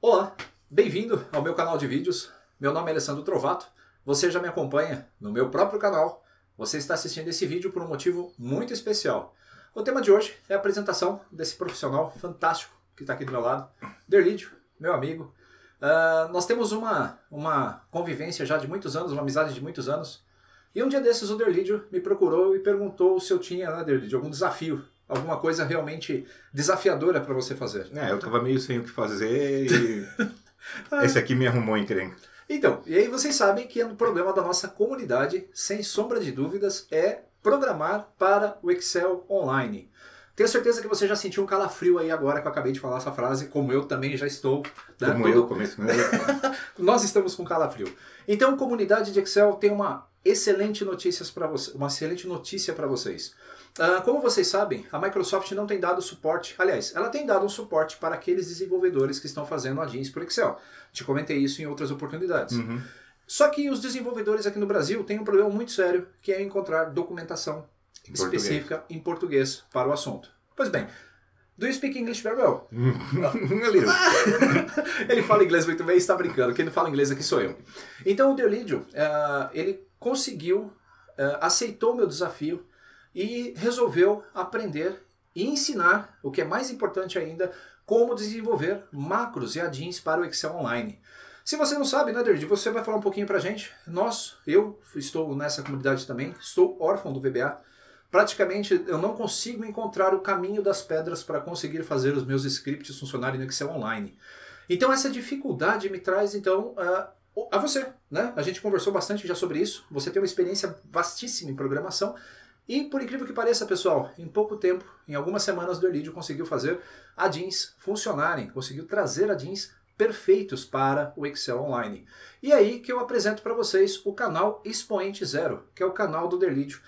Olá, bem-vindo ao meu canal de vídeos. Meu nome é Alessandro Trovato. Você já me acompanha no meu próprio canal. Você está assistindo esse vídeo por um motivo muito especial. O tema de hoje é a apresentação desse profissional fantástico que está aqui do meu lado, Derlídio, meu amigo. Uh, nós temos uma, uma convivência já de muitos anos, uma amizade de muitos anos. E um dia desses o Derlídio me procurou e perguntou se eu tinha, né, Derlídio, algum desafio, alguma coisa realmente desafiadora para você fazer. É, eu tava meio sem o que fazer e esse aqui me arrumou encrenca. Então, e aí vocês sabem que o problema da nossa comunidade, sem sombra de dúvidas, é programar para o Excel online. Tenho certeza que você já sentiu um calafrio aí agora que eu acabei de falar essa frase, como eu também já estou. Né? Como Todo... eu, começo né? Nós estamos com calafrio. Então, comunidade de Excel tem uma excelente notícias para você, uma excelente notícia para vocês. Uh, como vocês sabem, a Microsoft não tem dado suporte, aliás, ela tem dado um suporte para aqueles desenvolvedores que estão fazendo add-ins por Excel. Te comentei isso em outras oportunidades. Uhum. Só que os desenvolvedores aqui no Brasil têm um problema muito sério, que é encontrar documentação Em específica português. em português para o assunto. Pois bem, do you speak English very well? Ele fala inglês muito bem, está brincando. Quem não fala inglês aqui sou eu. Então o Deolídio, uh, ele conseguiu, uh, aceitou o meu desafio e resolveu aprender e ensinar, o que é mais importante ainda, como desenvolver macros e add-ins para o Excel Online. Se você não sabe, né, Derdi, você vai falar um pouquinho pra gente. Nós, eu estou nessa comunidade também, estou órfão do VBA. Praticamente eu não consigo encontrar o caminho das pedras para conseguir fazer os meus scripts funcionarem no Excel Online. Então essa dificuldade me traz então a, a você, né? A gente conversou bastante já sobre isso. Você tem uma experiência vastíssima em programação e por incrível que pareça, pessoal, em pouco tempo, em algumas semanas, o Derlídio conseguiu fazer add-ins funcionarem, conseguiu trazer add-ins perfeitos para o Excel Online. E é aí que eu apresento para vocês o canal Expoente Zero, que é o canal do Derlídio.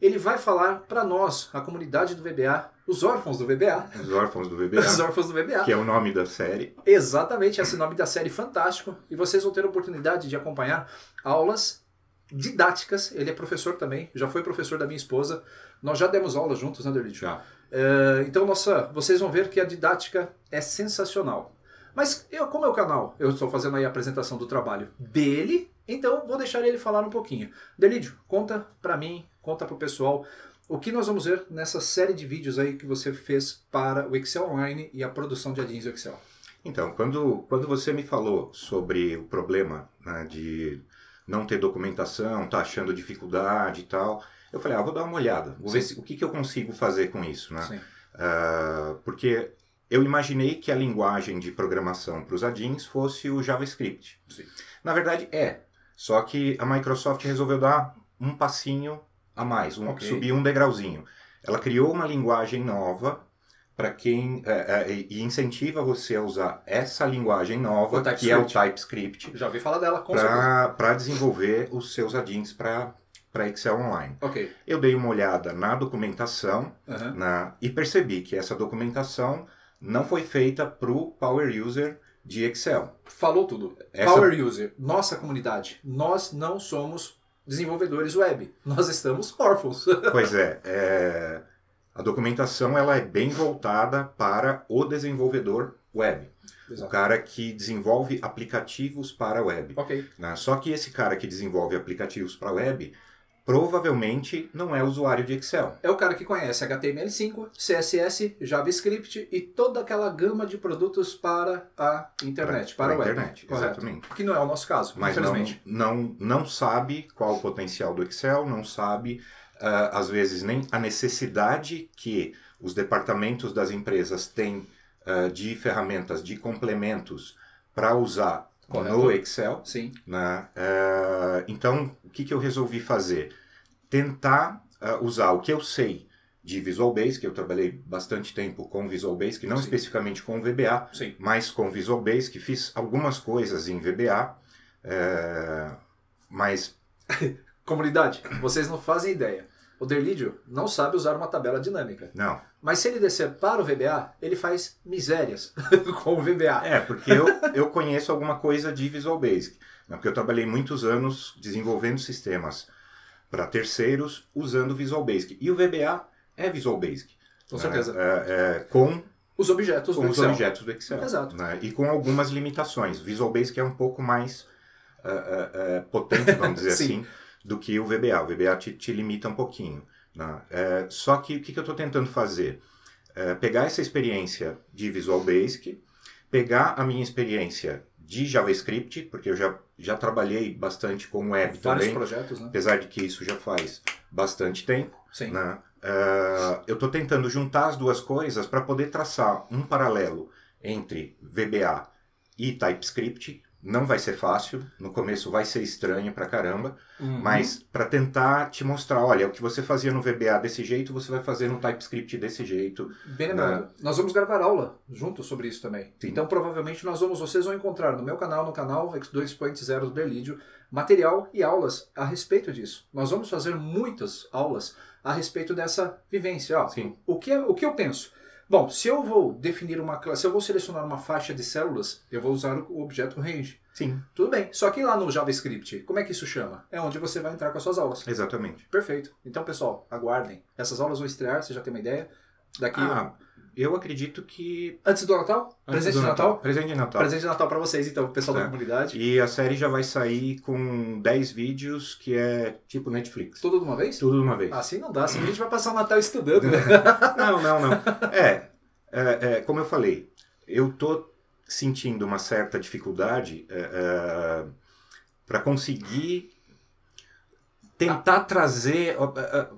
Ele vai falar para nós, a comunidade do VBA, os órfãos do VBA. Os órfãos do VBA, Os órfãos do VBA. que é o nome da série. Exatamente, esse nome da série fantástico. E vocês vão ter a oportunidade de acompanhar aulas didáticas. Ele é professor também, já foi professor da minha esposa. Nós já demos aulas juntos, né, Derlídio? Já. É, então, nossa, vocês vão ver que a didática é sensacional. Mas eu, como é o canal, eu estou fazendo aí a apresentação do trabalho dele, então vou deixar ele falar um pouquinho. Delídio, conta pra mim, conta pro pessoal o que nós vamos ver nessa série de vídeos aí que você fez para o Excel Online e a produção de add-ins do Excel. Então, quando, quando você me falou sobre o problema né, de não ter documentação, tá achando dificuldade e tal, eu falei, ah, vou dar uma olhada, vou ver se, o que, que eu consigo fazer com isso, né? Sim. Ah, porque eu imaginei que a linguagem de programação para os add-ins fosse o JavaScript. Sim. Na verdade, é. Só que a Microsoft resolveu dar um passinho a mais, um, Ok. subir um degrauzinho. Ela criou uma linguagem nova para quem é, é, e incentiva você a usar essa linguagem nova, que é o TypeScript. Já ouvi falar dela, com para desenvolver os seus add-ins para Excel Online. Ok. Eu dei uma olhada na documentação Aham. na- e percebi que essa documentação não foi feita para o Power User de Excel. Falou tudo. Essa- Power User, nossa comunidade, nós não somos desenvolvedores web. Nós estamos órfãos. Pois é, é, a documentação ela é bem voltada para o desenvolvedor web, o cara que desenvolve aplicativos para web. Ok. né? Só que esse cara que desenvolve aplicativos para web provavelmente não é usuário de Excel. É o cara que conhece HTML5, CSS, JavaScript e toda aquela gama de produtos para a internet, para, Para a web. internet, Correto. exatamente. Que não é o nosso caso, mas não, infelizmente. não, não sabe qual o potencial do Excel, não sabe, ah, às vezes, nem a necessidade que os departamentos das empresas têm ah, de ferramentas, de complementos para usar Correto. no Excel. Sim. né? Ah, então, que, que eu resolvi fazer? Tentar ah, usar o que eu sei de Visual Basic, eu trabalhei bastante tempo com Visual Basic, não Sim. especificamente com VBA, Sim. mas com Visual Basic, fiz algumas coisas em VBA, é, mas Comunidade, vocês não fazem ideia. O Derlídio não sabe usar uma tabela dinâmica. não. Mas se ele descer para o VBA, ele faz misérias com o VBA. É, porque eu, eu conheço alguma coisa de Visual Basic, né, porque eu trabalhei muitos anos desenvolvendo sistemas para terceiros usando Visual Basic. E o VBA é Visual Basic. Com né? certeza. É, é, com Os objetos com do os Excel. objetos do Excel. Exato. né? E com algumas limitações. Visual Basic é um pouco mais eh, eh, eh, potente, vamos dizer Sim. assim, do que o VBA. O VBA te, te limita um pouquinho. né? Eh, só que o que, que eu estou tentando fazer? Eh, pegar essa experiência de Visual Basic, pegar a minha experiência de JavaScript, porque eu já, já trabalhei bastante com web Vários também, projetos, né? apesar de que isso já faz bastante tempo. Sim. né? Eh, eu estou tentando juntar as duas coisas para poder traçar um paralelo entre VBA e TypeScript. Não vai ser fácil, no começo vai ser estranho pra caramba, Uhum. mas para tentar te mostrar, olha, o que você fazia no VBA desse jeito, você vai fazer no TypeScript desse jeito. Bem lembrado. Nós vamos gravar aula junto sobre isso também. Sim. Então, provavelmente, nós vamos, vocês vão encontrar no meu canal, no canal X2.0 do Berlídio, material e aulas a respeito disso. Nós vamos fazer muitas aulas a respeito dessa vivência. Ó, Sim. O, que, é- o que eu penso? Bom, se eu vou definir uma classe, se eu vou selecionar uma faixa de células, eu vou usar o objeto range. Sim, Tudo bem. Só que lá no JavaScript, como é que isso chama? É onde você vai entrar com as suas aulas. exatamente. Perfeito. Então, pessoal, aguardem. Essas aulas vão estrear, você já tem uma ideia? Daqui. Ah, eu acredito que. Antes do Natal? antes Presente do de Natal? Presente de Natal. Presente de Natal pra vocês, então, pessoal da É. comunidade. E a série já vai sair com 10 vídeos, que é tipo Netflix. Tudo de uma vez? Tudo de uma vez. Assim não dá, senão a gente vai passar o Natal estudando. né? Não, não, não. É, é, é, como eu falei, eu tô sentindo uma certa dificuldade para conseguir tentar trazer. ó, é,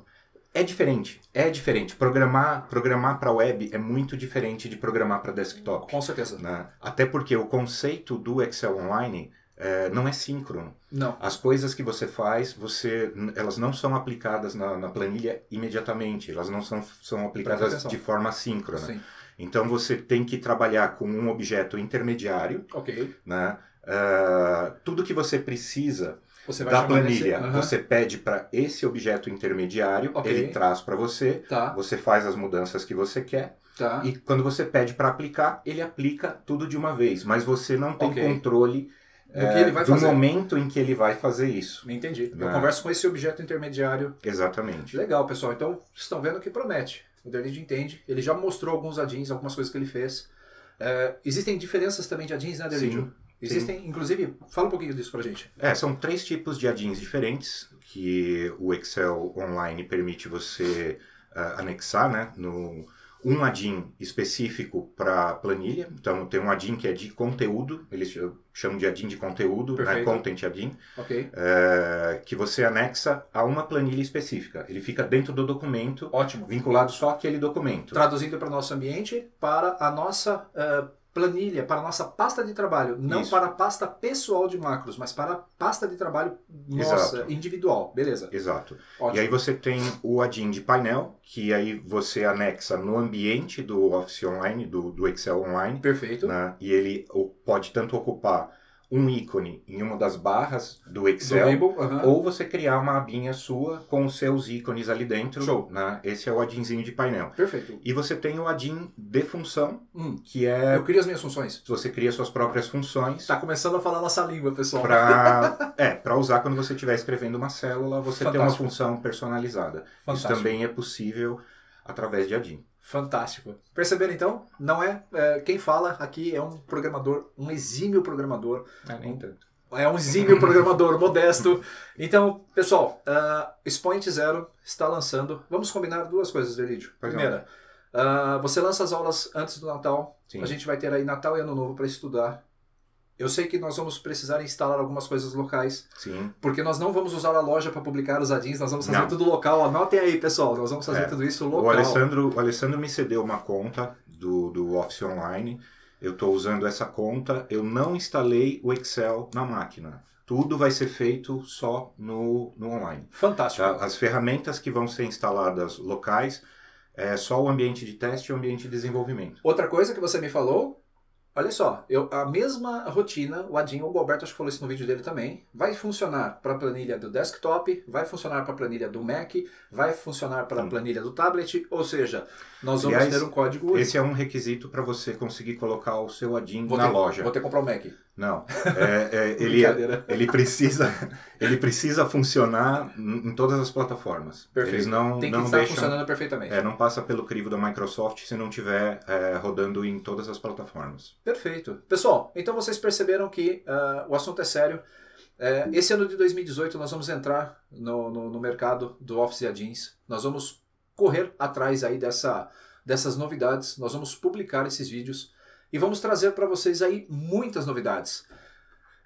é, diferente, é diferente. Programar, programar para web é muito diferente de programar para desktop. Com certeza. né? Até porque o conceito do Excel Online é, não é síncrono. Não. As coisas que você faz, você, elas não são aplicadas na, na planilha imediatamente, elas não são, são aplicadas de forma síncrona. Sim. Então você tem que trabalhar com um objeto intermediário, Ok. né? Ah, tudo que você precisa da planilha, Aham. você pede para esse objeto intermediário, Ok. ele traz para você, Tá, você faz as mudanças que você quer tá. e quando você pede para aplicar, ele aplica tudo de uma vez, mas você não tem Ok. controle Do vai do momento em que ele vai fazer isso. Entendi. Eu Ah. converso com esse objeto intermediário. Exatamente. Legal, pessoal. Então, vocês estão vendo que promete. O Derlid entende. Ele já mostrou alguns add-ins, algumas coisas que ele fez. É, existem diferenças também de add-ins, né, Derlid? Sim. Existem, inclusive, fala um pouquinho disso pra gente. É, são três tipos de add-ins diferentes que o Excel Online permite você ah, anexar, né? No, um add-in específico para planilha. Então, tem um add-in que é de conteúdo, eles ch- chamam de add-in de conteúdo, né? Content add-in, Ok? eh, que você anexa a uma planilha específica. Ele fica dentro do documento, Ótimo. vinculado só àquele documento. Traduzindo para o nosso ambiente, para a nossa eh, planilha, para a nossa pasta de trabalho. Não Isso. para a pasta pessoal de macros, mas para a pasta de trabalho nossa, Exato. individual. Beleza. Exato. Ótimo. E aí você tem o add-in de painel, que aí você anexa no ambiente do Office Online, do, do Excel Online, Perfeito. né? e ele pode tanto ocupar um ícone em uma das barras do Do Excel, label. aham. ou você criar uma abinha sua com os seus ícones ali dentro. Show. Né? Esse é o add-inzinho de painel. Perfeito. E você tem o add-in de função, Hum, que é eu crio as minhas funções. você cria suas próprias funções Tá começando a falar nossa língua, pessoal. para é, pra usar quando você estiver escrevendo uma célula, você ter uma Fantástico. função personalizada. Fantástico. Isso também é possível através de add-in. Fantástico. Perceberam então? Não é, é, Quem fala aqui é um programador, um exímio programador. nem tanto. É um exímio programador modesto. Então, pessoal, uh, Expoint Zero está lançando. Vamos combinar duas coisas, Delídio. Primeira, uh, você lança as aulas antes do Natal. Sim. A gente vai ter aí Natal e Ano Novo para estudar. Eu sei que nós vamos precisar instalar algumas coisas locais, Sim. porque nós não vamos usar a loja para publicar os adins, nós vamos fazer Não. tudo local. Anotem aí, pessoal, nós vamos fazer É. tudo isso local. O Alessandro, o Alessandro me cedeu uma conta do, do Office Online. Eu estou usando essa conta. Eu não instalei o Excel na máquina. Tudo vai ser feito só no, no online. Fantástico. tá? As ferramentas que vão ser instaladas locais é só o ambiente de teste e o ambiente de desenvolvimento. Outra coisa que você me falou, olha só, eu, a mesma rotina, o Adinho, o Alberto acho que falou isso no vídeo dele também, vai funcionar para a planilha do desktop, vai funcionar para a planilha do Mac, vai funcionar para a planilha do tablet, ou seja, nós vamos Aliás, ter um código único. Esse é um requisito para você conseguir colocar o seu add-in Vou na ter, loja. Vou ter que comprar o Mac. Não. É, é, ele, ele, precisa, ele precisa funcionar em todas as plataformas. Perfeito. Eles não, Tem que não estar deixam. funcionando perfeitamente. É, não passa pelo crivo da Microsoft se não tiver é, rodando em todas as plataformas. Perfeito. Pessoal, então vocês perceberam que ah, o assunto é sério. É, esse ano de 2018 nós vamos entrar no, no, no mercado do Office e Jeans. Nós vamos correr atrás aí dessa, dessas novidades. Nós vamos publicar esses vídeos e vamos trazer para vocês aí muitas novidades.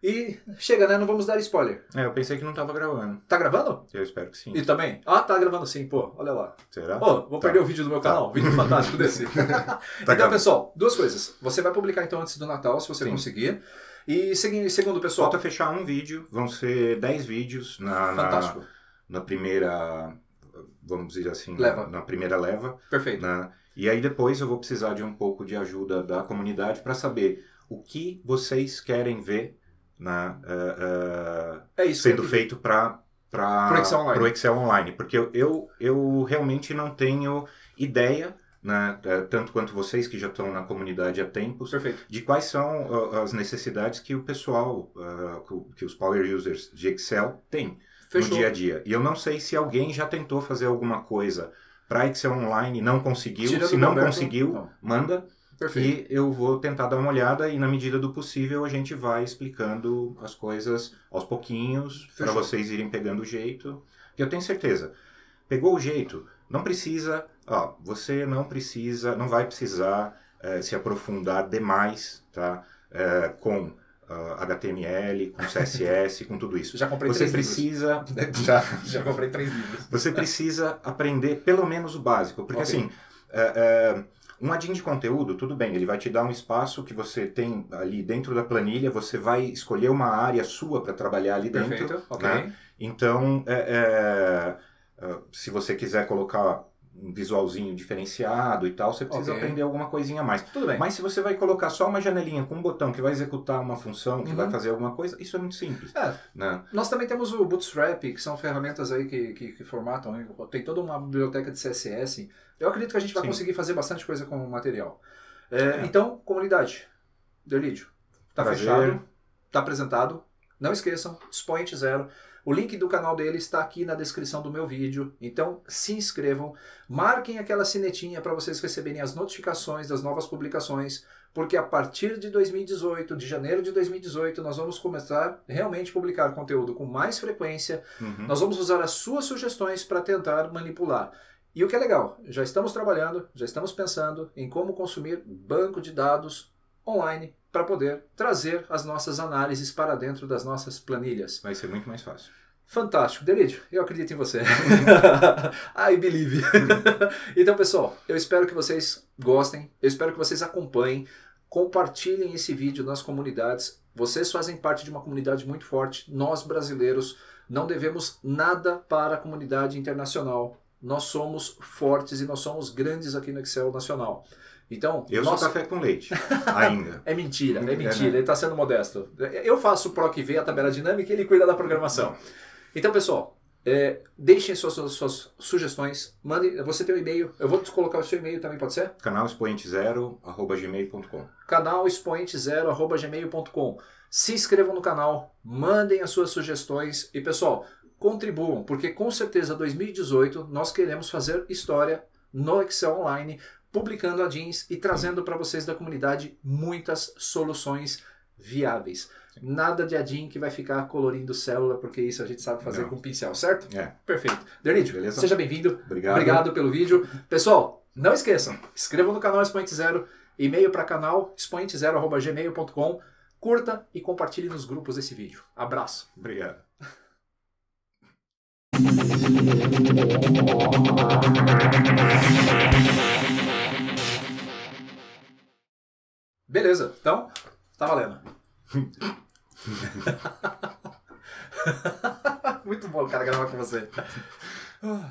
E chega, né? Não vamos dar spoiler. É, eu pensei que não estava gravando. Tá gravando? Eu espero que sim. E também? Ah, tá gravando sim, pô. Olha lá. Será? Ô, vou Tá. perder o vídeo do meu Tá. canal. Vídeo fantástico desse. Tá então, gravando. pessoal, duas coisas. Você vai publicar então antes do Natal, se você Sim. conseguir. E segundo, pessoal. Falta fechar um vídeo, vão ser 10 vídeos na, na, Fantástico. na primeira, vamos dizer assim, Leva. Na, na primeira leva. Perfeito. né? E aí depois eu vou precisar de um pouco de ajuda da comunidade para saber o que vocês querem ver né, eh, eh, É isso. sendo feito para Online. pro Excel Online. Porque eu, eu, eu realmente não tenho ideia, né, eh, tanto quanto vocês que já estão na comunidade há tempos, Perfeito. de quais são ah, as necessidades que o pessoal, que o- que os power users de Excel têm Fechou. no dia a dia. E eu não sei se alguém já tentou fazer alguma coisa para Excel Online e não conseguiu. Tirando se não Roberto, conseguiu, não. manda Perfeito. e eu vou tentar dar uma olhada e na medida do possível a gente vai explicando as coisas aos pouquinhos para vocês irem pegando o jeito. E eu tenho certeza, pegou o jeito, não precisa, ó, você não precisa, não vai precisar eh, se aprofundar demais, tá? Eh, com ah, HTML, com CSS, com tudo isso. Já comprei Você três precisa, livros. já, Já comprei três livros. você precisa aprender pelo menos o básico, porque Ok. assim, é, é, um adin de conteúdo, tudo bem, ele vai te dar um espaço que você tem ali dentro da planilha, você vai escolher uma área sua para trabalhar ali dentro. Perfeito. Ok. né? Então, é, se você quiser colocar um visualzinho diferenciado e tal, você precisa Ok. aprender alguma coisinha a mais. Tudo bem. Mas se você vai colocar só uma janelinha com um botão que vai executar uma função, que Uhum. vai fazer alguma coisa, isso é muito simples. É, Né? Nós também temos o Bootstrap, que são ferramentas aí que, que, que formatam, tem toda uma biblioteca de CSS. Eu acredito que a gente vai Sim. conseguir fazer bastante coisa com o material. É, É. Então, comunidade, Derlídio, tá Prazer. fechado, tá apresentado. Não esqueçam, Expoint Zero. O link do canal dele está aqui na descrição do meu vídeo. Então, se inscrevam, marquem aquela sinetinha para vocês receberem as notificações das novas publicações, porque a partir de 2018, de janeiro de 2018, nós vamos começar realmente a publicar conteúdo com mais frequência. Uhum. Nós vamos usar as suas sugestões para tentar manipular. E o que é legal, já estamos trabalhando, já estamos pensando em como consumir banco de dados online para poder trazer as nossas análises para dentro das nossas planilhas. Vai ser muito mais fácil. Fantástico, Delídio, eu acredito em você. I believe. então, pessoal, eu espero que vocês gostem, eu espero que vocês acompanhem, compartilhem esse vídeo nas comunidades. Vocês fazem parte de uma comunidade muito forte. Nós, brasileiros, não devemos nada para a comunidade internacional. Nós somos fortes e nós somos grandes aqui no Excel Nacional. Então, Eu sou café com leite, ainda. É mentira, é É, mentira, né? ele está sendo modesto. Eu faço o PROC V, a tabela dinâmica, e ele cuida da programação. Então, pessoal, é, deixem suas, suas, suas sugestões, mandem, você tem o e-mail, eu vou te colocar o seu e-mail também, pode ser? Canal expoente zero, arroba gmail.com. canal expoente0@gmail.com. Se inscrevam no canal, mandem as suas sugestões e pessoal, contribuam, porque com certeza 2018 nós queremos fazer história no Excel Online, publicando a Jeans e trazendo para vocês da comunidade muitas soluções viáveis. Nada de Adin que vai ficar colorindo célula, porque isso a gente sabe fazer Não. com pincel, certo? É. Perfeito. Derlídio, Beleza. seja bem-vindo. Obrigado. Obrigado pelo vídeo. Pessoal, não esqueçam, inscrevam no canal Expoente Zero, e-mail para canal expoente0@gmail.com, curta e compartilhe nos grupos esse vídeo. Abraço. Obrigado. Beleza, então, tá valendo. Muito bom, cara, gravar com você.